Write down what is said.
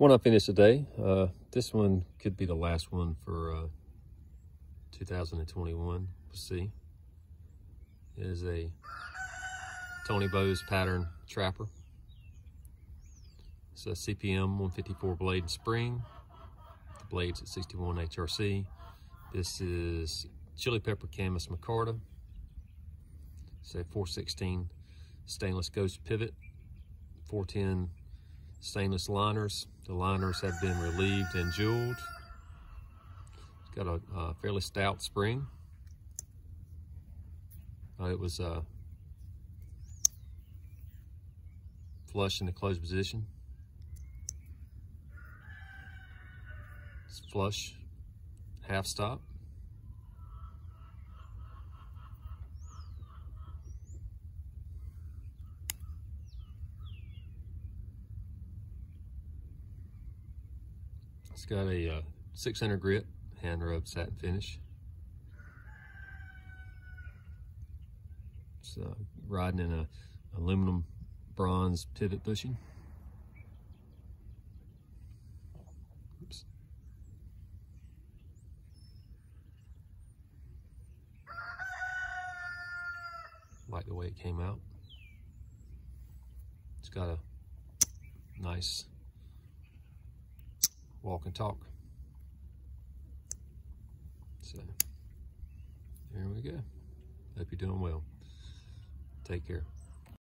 one I finished today. Uh, this one could be the last one for uh, 2021. We'll see. It is a Tony Bose pattern trapper. It's a CPM 154 blade and spring. The blade's at 61 HRC. This is Chili Pepper Canvas Micarta. It's a 416 stainless ghost pivot, 410 stainless liners. The liners have been relieved and jeweled. It's got a, a fairly stout spring. Uh, it was uh, flush in the closed position. It's flush, half stop. It's got a uh, 600 grit hand rub satin finish. It's uh, riding in a aluminum bronze pivot bushing. Oops. Like the way it came out. It's got a nice walk and talk. So, there we go. Hope you're doing well. Take care.